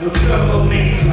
I trouble, uh,